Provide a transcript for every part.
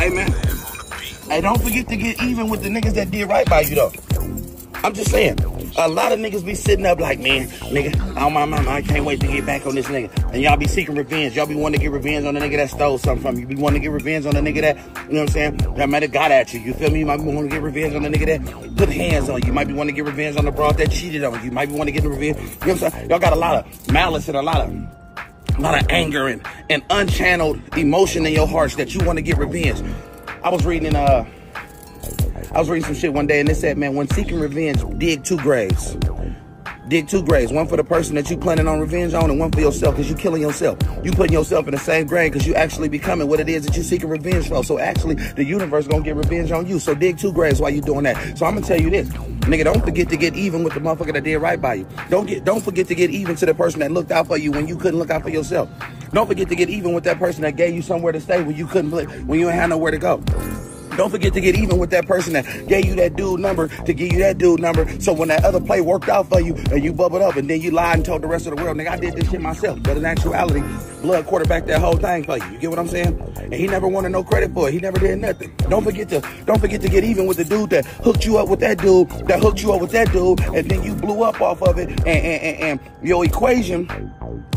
Hey, man. Hey, don't forget to get even with the niggas that did right by you, though. I'm just saying. A lot of niggas be sitting up like, man, nigga, oh my mama, I can't wait to get back on this nigga. And y'all be seeking revenge. Y'all be wanting to get revenge on the nigga that stole something from you. Be wanting to get revenge on the nigga that, you know what I'm saying, that might have got at you. You feel me? You might be wanting to get revenge on the nigga that put hands on you. You might be wanting to get revenge on the broad that cheated on you. You might be wanting to get revenge. You know what I'm saying? Y'all got a lot of malice and a lot of a lot of anger and, and unchanneled emotion in your hearts that you want to get revenge. I was reading uh I was reading some shit one day and it said, man, when seeking revenge, dig two graves. Dig two graves. One for the person that you planning on revenge on and one for yourself because you killing yourself. You putting yourself in the same grave because you actually becoming what it is that you seeking revenge for. So actually the universe gonna get revenge on you. So dig two graves while you doing that. So I'm gonna tell you this. Nigga, don't forget to get even with the motherfucker that did right by you. Don't get don't forget to get even to the person that looked out for you when you couldn't look out for yourself. Don't forget to get even with that person that gave you somewhere to stay when you couldn't when you ain't had nowhere to go. Don't forget to get even with that person that gave you that dude number to give you that dude number. So when that other play worked out for you and you bubbled up and then you lied and told the rest of the world, nigga, I did this shit myself. But in actuality, blood quarterbacked that whole thing for you. You get what I'm saying? And he never wanted no credit for it. He never did nothing. Don't forget to don't forget to get even with the dude that hooked you up with that dude, that hooked you up with that dude, and then you blew up off of it. And, and, and, and your equation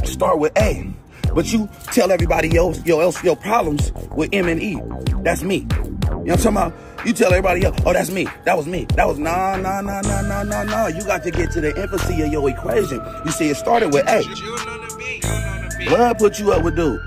start with A. But you tell everybody else your else your problems with M and E. That's me. You know what I'm talking about? You tell everybody else, oh, that's me. That was me. That was nah, nah, nah, nah, nah, nah, nah. You got to get to the empathy of your equation. You see, it started with A. Blood put you up with dude.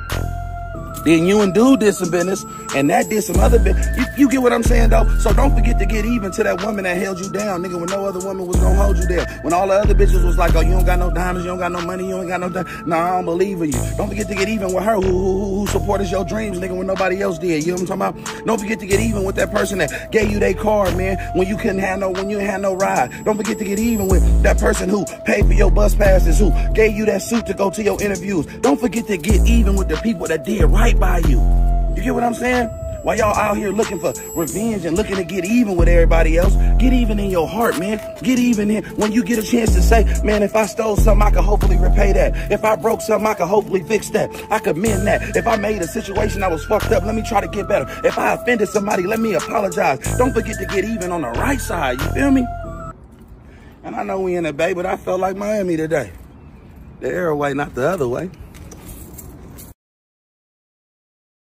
Then you and dude did some business, and that did some other business. You, you, get what I'm saying, though? So don't forget to get even to that woman that held you down, nigga, when no other woman was gonna hold you there. When all the other bitches was like, oh, you don't got no diamonds, you don't got no money, you ain't got no diamonds. Nah, I don't believe in you. Don't forget to get even with her who, who, who supported your dreams, nigga, when nobody else did. You know what I'm talking about? Don't forget to get even with that person that gave you their car, man, when you couldn't have no, when you had no ride. Don't forget to get even with that person who paid for your bus passes, who gave you that suit to go to your interviews. Don't forget to get even with the people that did right by you. You get what I'm saying? While y'all out here looking for revenge and looking to get even with everybody else, get even in your heart, man. Get even in when you get a chance to say, man, if I stole something, I could hopefully repay that. If I broke something, I could hopefully fix that. I could mend that. If I made a situation I was fucked up, let me try to get better. If I offended somebody, let me apologize. Don't forget to get even on the right side. You feel me? And I know we in the Bay, but I felt like Miami today. The air way, not the other way.